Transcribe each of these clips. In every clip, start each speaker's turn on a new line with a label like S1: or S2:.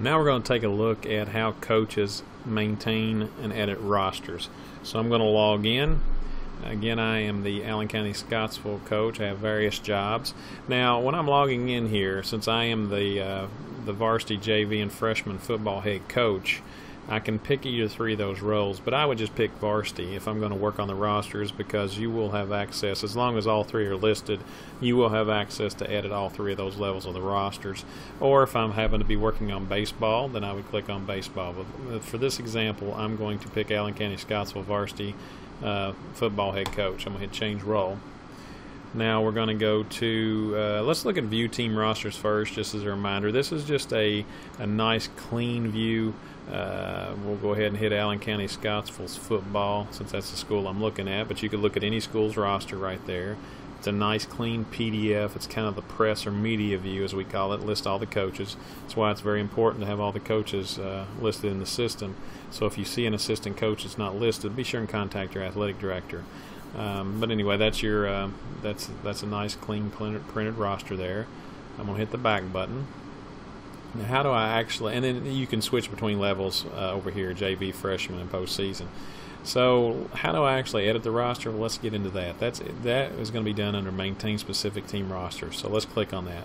S1: Now we're going to take a look at how coaches maintain and edit rosters. So I'm going to log in. Again, I am the Allen County Scottsville coach. I have various jobs. Now, when I'm logging in here, since I am the uh, the varsity JV and freshman football head coach, I can pick either three of those roles, but I would just pick varsity if I'm going to work on the rosters because you will have access, as long as all three are listed, you will have access to edit all three of those levels of the rosters. Or if I'm having to be working on baseball, then I would click on baseball. But for this example, I'm going to pick Allen County Scottsville varsity uh, football head coach. I'm going to hit change role. Now we're going to go to, uh, let's look at view team rosters first, just as a reminder. This is just a, a nice clean view. Uh, we'll go ahead and hit Allen County Scottsville's football, since that's the school I'm looking at, but you could look at any school's roster right there. It's a nice clean PDF. It's kind of the press or media view, as we call it. List all the coaches. That's why it's very important to have all the coaches uh, listed in the system. So if you see an assistant coach that's not listed, be sure and contact your athletic director. Um, but anyway, that's your uh, that's that's a nice clean printed roster there. I'm gonna hit the back button. Now, how do I actually? And then you can switch between levels uh, over here: JV, freshman, and postseason. So, how do I actually edit the roster? Let's get into that. That's that is going to be done under maintain specific team rosters. So let's click on that.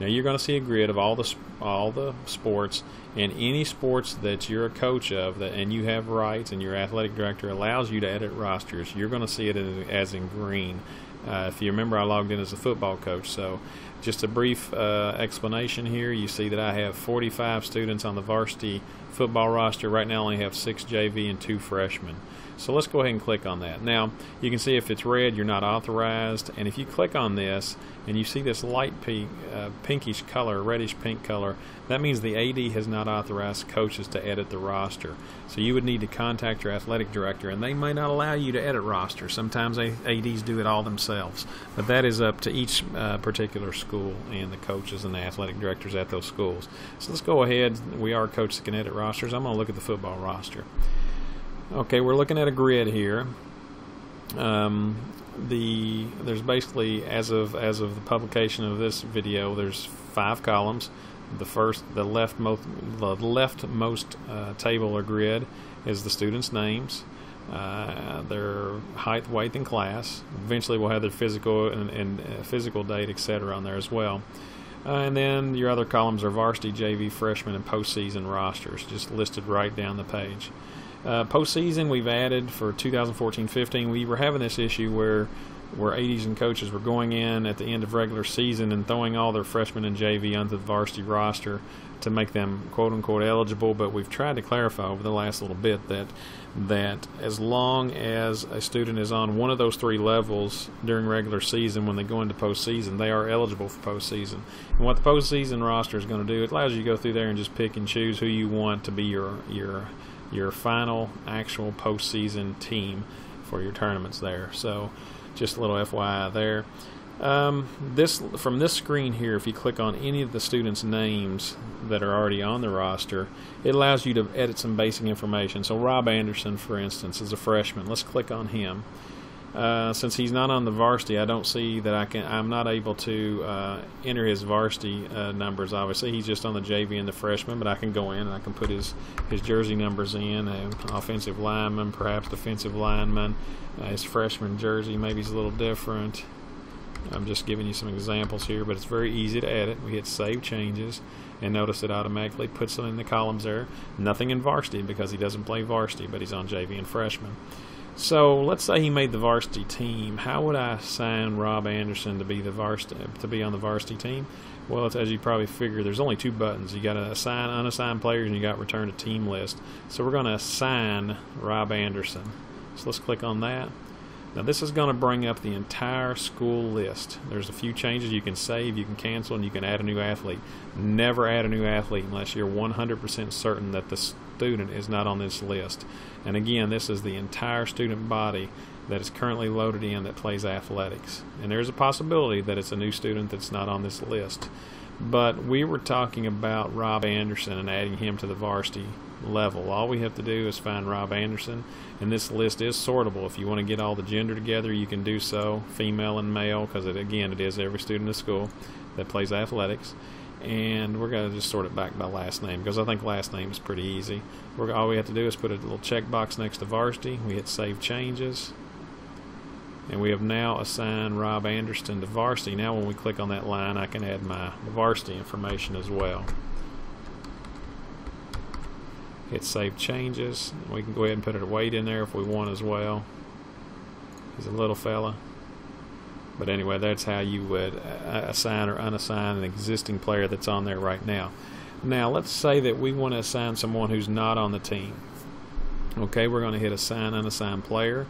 S1: Now you're going to see a grid of all the all the sports and any sports that you're a coach of that and you have rights and your athletic director allows you to edit rosters. You're going to see it as in green. Uh, if you remember, I logged in as a football coach. So, just a brief uh, explanation here. You see that I have 45 students on the varsity football roster. Right now, only have six JV and two freshmen. So let's go ahead and click on that. Now, you can see if it's red, you're not authorized. And if you click on this and you see this light pink, uh, pinkish color, reddish pink color, that means the AD has not authorized coaches to edit the roster. So you would need to contact your athletic director, and they may not allow you to edit rosters. Sometimes ADs do it all themselves. But that is up to each uh, particular school and the coaches and the athletic directors at those schools. So let's go ahead. We are coaches that can edit rosters. I'm going to look at the football roster. Okay, we're looking at a grid here. Um, the there's basically as of as of the publication of this video, there's five columns. The first, the leftmost, the leftmost uh, table or grid is the students' names, uh, their height, weight, and class. Eventually, we'll have their physical and, and uh, physical date, etc., on there as well. Uh, and then your other columns are varsity, JV, freshman, and postseason rosters, just listed right down the page. Uh, postseason, we've added for 2014-15. We were having this issue where where ADs and coaches were going in at the end of regular season and throwing all their freshmen and JV onto the varsity roster to make them quote unquote eligible. But we've tried to clarify over the last little bit that that as long as a student is on one of those three levels during regular season, when they go into postseason, they are eligible for postseason. And what the postseason roster is going to do, it allows you to go through there and just pick and choose who you want to be your your your final actual postseason team for your tournaments there. So, just a little FYI there. Um, this from this screen here, if you click on any of the students' names that are already on the roster, it allows you to edit some basic information. So Rob Anderson, for instance, is a freshman. Let's click on him. Uh, since he's not on the varsity, I don't see that I can. I'm not able to uh, enter his varsity uh, numbers. Obviously, he's just on the JV and the freshman, but I can go in and I can put his his jersey numbers in. Uh, offensive lineman, perhaps defensive lineman. Uh, his freshman jersey maybe is a little different. I'm just giving you some examples here, but it's very easy to edit. We hit Save Changes, and notice it automatically puts them in the columns there. Nothing in varsity because he doesn't play varsity, but he's on JV and freshman. So let's say he made the varsity team. How would I assign Rob Anderson to be the varsity to be on the varsity team? Well, as you probably figure, there's only two buttons. You got to assign unassigned players, and you got return to team list. So we're going to assign Rob Anderson. So let's click on that. Now this is going to bring up the entire school list. There's a few changes you can save, you can cancel, and you can add a new athlete. Never add a new athlete unless you're 100% certain that the student is not on this list. And again, this is the entire student body that is currently loaded in that plays athletics. And there's a possibility that it's a new student that's not on this list. But we were talking about Rob Anderson and adding him to the varsity level. All we have to do is find Rob Anderson, and this list is sortable. If you want to get all the gender together, you can do so, female and male, because again, it is every student in the school that plays athletics. And we're going to just sort it back by last name because I think last name is pretty easy. We're, all we have to do is put a little checkbox next to varsity. We hit save changes. And we have now assigned Rob Anderson to varsity. Now when we click on that line, I can add my varsity information as well. Hit save changes. We can go ahead and put a weight in there if we want as well. He's a little fella. But anyway, that's how you would uh, assign or unassign an existing player that's on there right now. Now, let's say that we want to assign someone who's not on the team. Okay, we're going to hit assign unassigned player.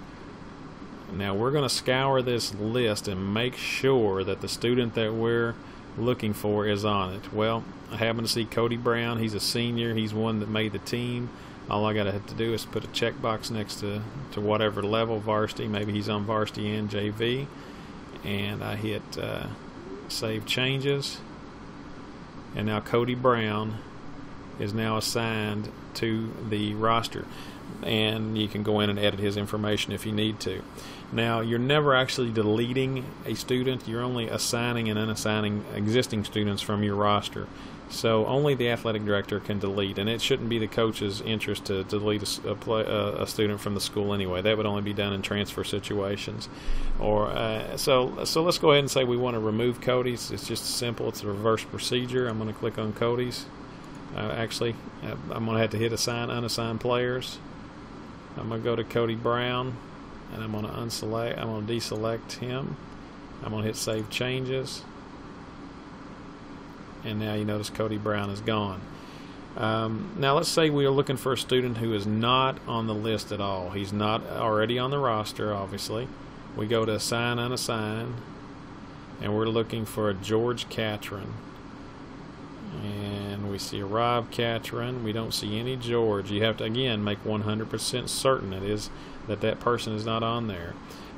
S1: Now, we're going to scour this list and make sure that the student that we're looking for is on it. Well, I happen to see Cody Brown. He's a senior. He's one that made the team. All I got to have to do is put a checkbox next to, to whatever level varsity. Maybe he's on varsity and JV and I hit uh, save changes and now Cody Brown is now assigned to the roster and you can go in and edit his information if you need to. Now, you're never actually deleting a student, you're only assigning and unassigning existing students from your roster. So only the athletic director can delete, and it shouldn't be the coach's interest to delete a, a, play, a student from the school anyway. That would only be done in transfer situations. Or uh, so. So let's go ahead and say we want to remove Cody's. It's just simple. It's a reverse procedure. I'm going to click on Cody's. Uh, actually, uh, I'm going to have to hit assign unassigned players. I'm going to go to Cody Brown, and I'm going to unselect. I'm going to deselect him. I'm going to hit Save Changes and now you notice Cody Brown is gone. Um, now let's say we are looking for a student who is not on the list at all. He's not already on the roster, obviously. We go to assign unassign, and we're looking for a George Catron. And we see a Rob Catron. We don't see any George. You have to again make 100% certain it is that that person is not on there.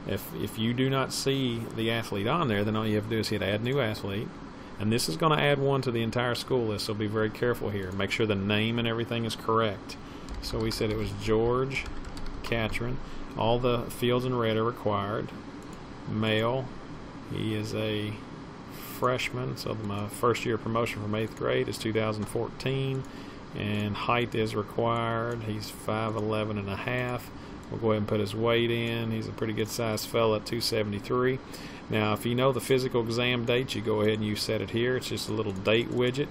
S1: If if you do not see the athlete on there, then all you have to do is hit Add New Athlete and this is going to add one to the entire school list, so be very careful here. Make sure the name and everything is correct. So we said it was George Catron. All the fields in red are required. Male. He is a freshman, so my first year promotion from 8th grade is 2014. And height is required. He's 5'11 and a half. We'll go ahead and put his weight in. He's a pretty good sized fella at 273. Now, if you know the physical exam date, you go ahead and you set it here. It's just a little date widget.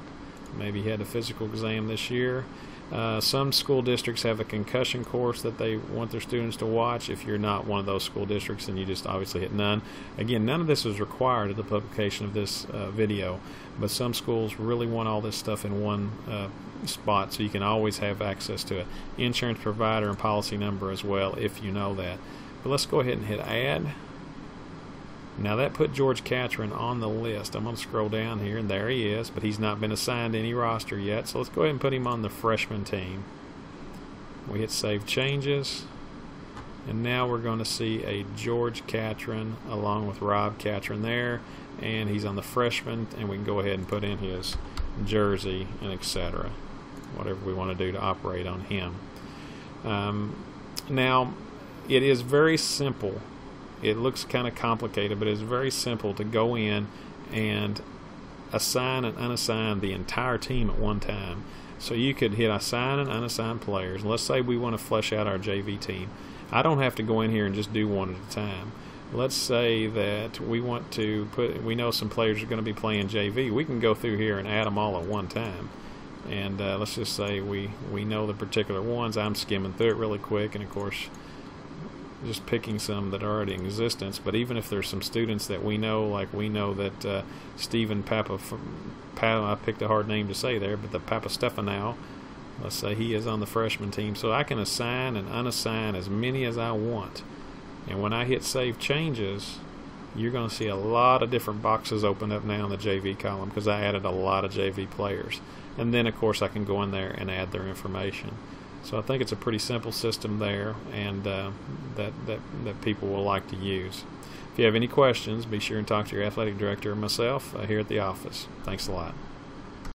S1: Maybe he had a physical exam this year. Uh, some school districts have a concussion course that they want their students to watch. If you're not one of those school districts, then you just obviously hit none. Again, none of this is required at the publication of this uh, video, but some schools really want all this stuff in one uh, spot so you can always have access to it. Insurance provider and policy number as well if you know that. But let's go ahead and hit add. Now that put George Catron on the list. I'm going to scroll down here and there he is, but he's not been assigned any roster yet. So let's go ahead and put him on the freshman team. We hit save changes. And now we're going to see a George Catron along with Rob Catron there. And he's on the freshman, and we can go ahead and put in his jersey and etc whatever we want to do to operate on him. Um, now, it is very simple. It looks kind of complicated, but it's very simple to go in and assign and unassign the entire team at one time. So you could hit assign and unassign players. Let's say we want to flesh out our JV team. I don't have to go in here and just do one at a time. Let's say that we want to put, we know some players are going to be playing JV. We can go through here and add them all at one time and uh, let's just say we we know the particular ones. I'm skimming through it really quick and of course just picking some that are already in existence. But even if there's some students that we know like we know that uh, Stephen Papa, Papa I picked a hard name to say there but the Papa Stefanow let's say he is on the freshman team. So I can assign and unassign as many as I want. And when I hit save changes you're going to see a lot of different boxes open up now in the JV column because I added a lot of JV players and then of course I can go in there and add their information. So I think it's a pretty simple system there, and uh, that, that that people will like to use. If you have any questions, be sure and talk to your athletic director or myself uh, here at the office. Thanks a lot.